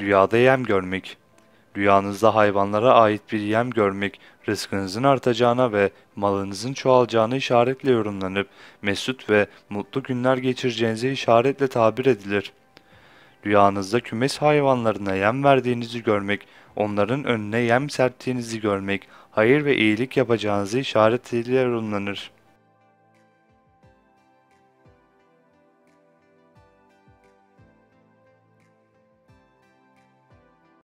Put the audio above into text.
Rüyada yem görmek. Rüyanızda hayvanlara ait bir yem görmek, rızkınızın artacağına ve malınızın çoğalacağına işaretle yorumlanıp, mesut ve mutlu günler geçireceğinize işaretle tabir edilir. Rüyanızda kümes hayvanlarına yem verdiğinizi görmek, onların önüne yem serptiğinizi görmek, hayır ve iyilik yapacağınızı işaretiyle yorumlanır.